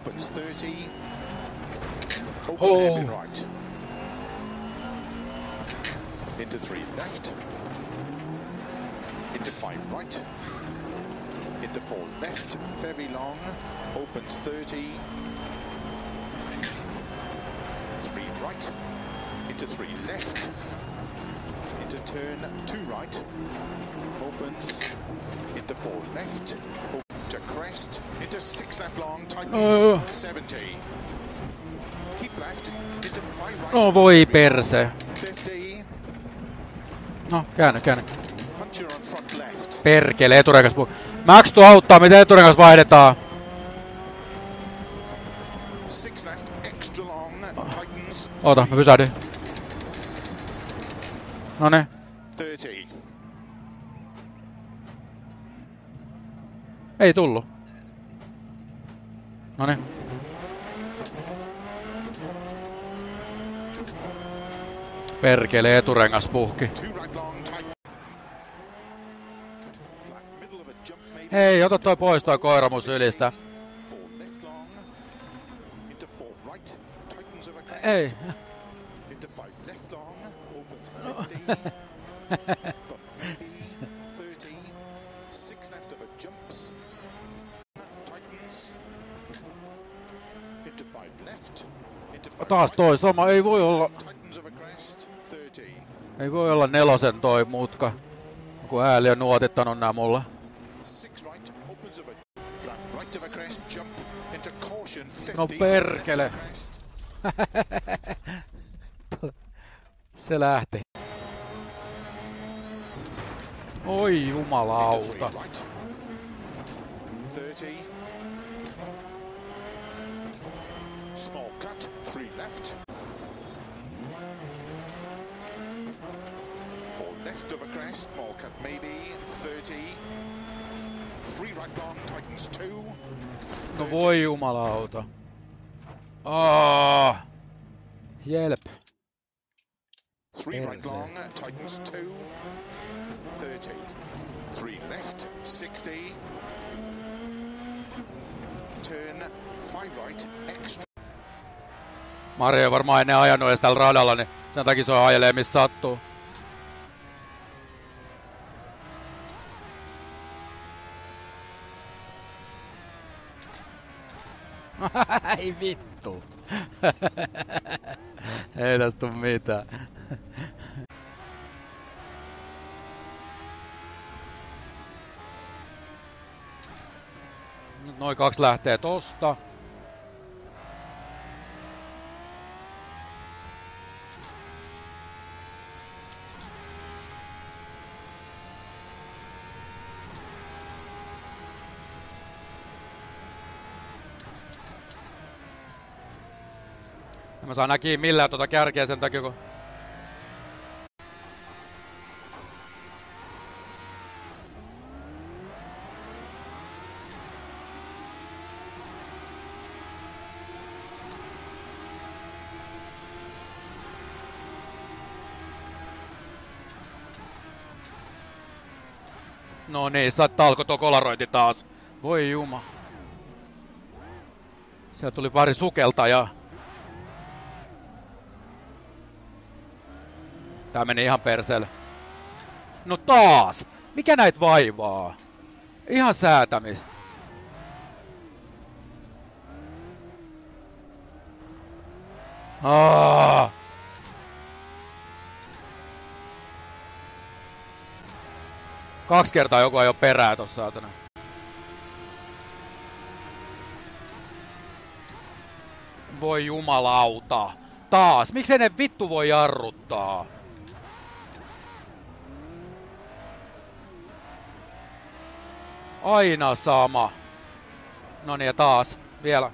opens 30. Open Oh. right. Into 3 left. Into 5 right. Into 4 left. Very long. Opens 30. 3 right. Into 3 left. Into turn 2 right. Opens. Into 4 left. To crest. Into 6 left long. Tightens. Oh. 70. Keep left. Into 5 right. No voi perse. 50. No, front left. Perkele, eturengas puu. Max tuo auttaa, miten eturengas vaihdetaan. 6 left. Extra long. Tightens. Oota, mä pysähdyn. None. 30. Ei tullu. None. Perkele, eturengas puhki. 2 right long. Tight. Flat middle of a jump Taas toi sama, ei voi olla, Tightens of a crest. 30. ei voi olla nelosen toi mutka. Kun ääli on nuotittanut nää mulla. 6 right. Opens of a flat right of a crest. Jump into caution. 50. No perkele. Se lähti. Oi jumalauta. three right. 30. Left. Four left of a crest, small cut maybe, 30. Three right long, tightens two. No voi jumalauta. Ah. Jelp. Three right Perse. long, tightens two. 30. Three left, 60. Turn, five right, extra. Mario varmaan ennen ajanut edes tällä radalla, niin sen takia se ajelee missä sattuu. Ei vittu. Ei tästä tuu mitään. Nyt noin kaksi lähtee tosta. En mä saa näkiä millään tuota kärkeä sen takia, kun... No niin, saattaa alkoi tuo kolarointi taas. Voi juma. Sieltä tuli pari sukeltajaa. Tää meni ihan perseelle. No taas! Mikä näit vaivaa? Ihan säätämis. Aa! Kaksi kertaa joku ajoi perää tossa saatana. Voi jumalauta. Taas. Miksei ne vittu voi jarruttaa? Aina sama. No niin, ja taas. Vielä.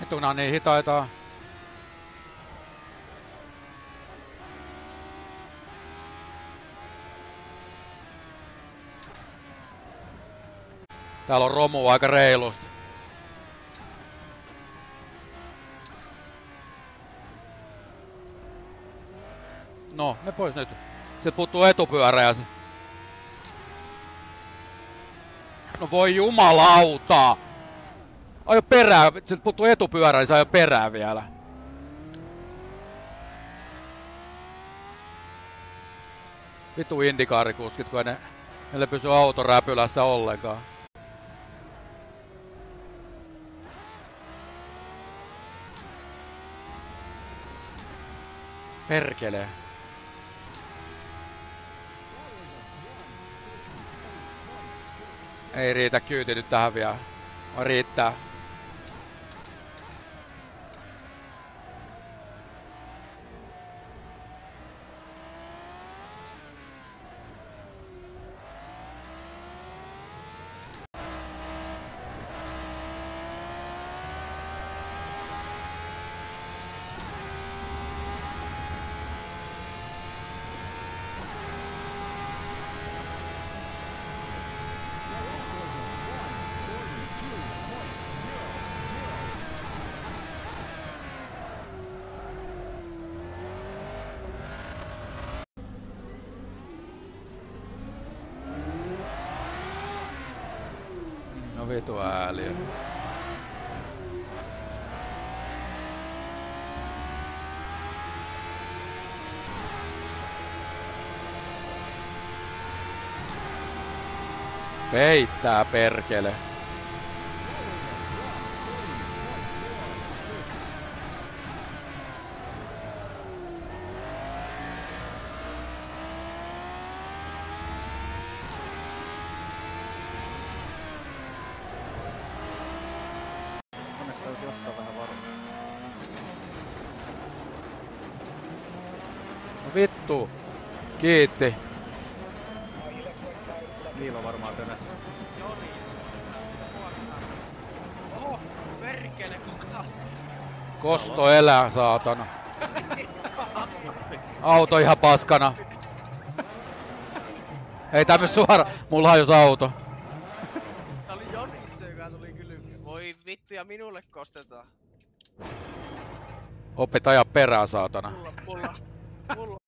Vittu, on niin hitaita. Täällä on romu aika reilusti. No, me pois nyt. Sieltä puuttuu etupyörä ja se... No voi jumalauta! Ajo perää, sieltä puuttuu etupyörä, niin se ajo perää vielä. Vitu indikaarikuskit, kun ne, ne pysy autoräpylässä ollenkaan. Perkele. Ei riitä kyyti nyt tähän vielä. Riittää? Vitu ääliö. Peittää perkele. Vittu. Kiitti. Niillä on varmaan tönässä. Oho, perkele? Kosto elää, saatana. Auto ihan paskana. Ei tämmöis suora. Mulla hajos auto. Se oli Joni se, joka tuli kylmään. Voi vittu, ja minulle kostetaan. Opet ajaa perää, saatana. Mulla, mulla, mulla.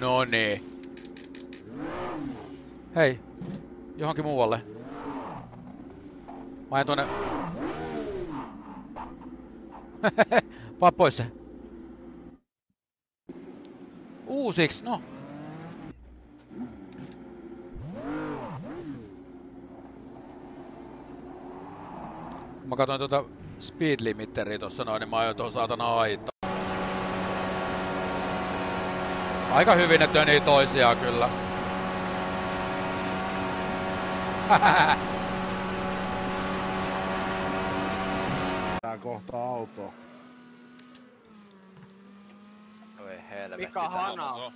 No niin. Hei. Johonkin muualle. Mä en tuonne... Vaan pois se. Uusiksi, no. Mä katsoin tuota speed limiteria tossa noin, niin mä ajoin tuohon saatana aita. Aika hyvin ne tönii toisiaan kyllä. Tää kohta auto. Oi helvetti. Mika on-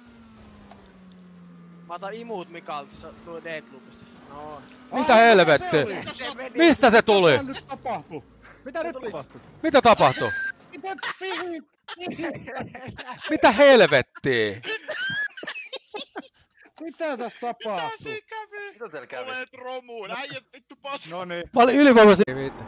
Mä otan imut Mikalta tuo Deathloopista. No. Mitä helvettiä? Se. Mistä se tuli? Mitä nyt tapahtuu? Mitä nyt tapahtuu? Mitä tapahtui? Mitä? Mitä helvettiä? Mitä tässä tapahtuu? Mitä teillä kävi? Olet romuun, äijät vittu paska. No niin. Mä olin ylivoimaisesti. Viitte.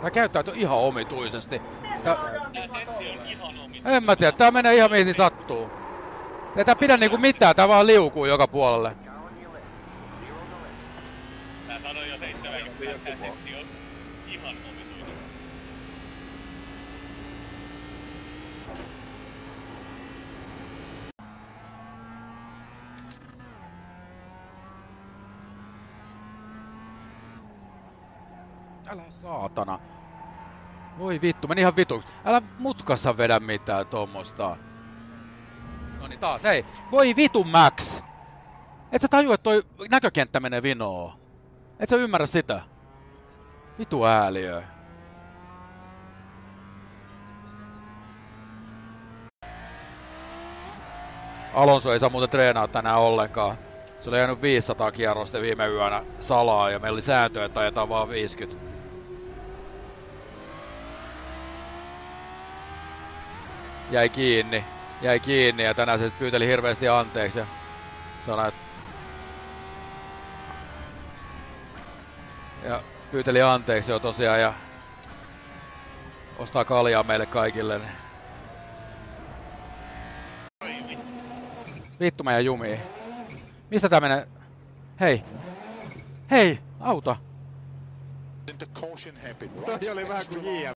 Tää käyttäytyy ihan omituisesti. Tää... En mä tiedä, tää menee ihan mihin sattuu. Ei tää pidä niinku mitään, tää vaan liukuu joka puolelle. Mä sanoin jo 70 setti on ihan. Älä saatana. Voi vittu, meni ihan vituksi. Älä mutkassa vedä mitään tuommoista. No niin taas, hei. Voi vitu Max! Et sä tajua, että toi näkökenttä menee vinoon. Et sä ymmärrä sitä. Vitu ääliö. Alonso ei saa muuten treenaa tänään ollenkaan. Se oli jäänyt 500 kierrosta viime yönä salaa ja meillä oli sääntö, että ajetaan vaan 50. Jäi kiinni. jäi kiinni ja tänään se pyyteli hirveästi anteeksi sanoi, että ja pyyteli anteeksi jo tosiaan ja ostaa kaljaa meille kaikille. Niin. Vittu meidän jumii. Mistä tää menee? Hei! Hei! Auta! Right. oli vähän kuin long.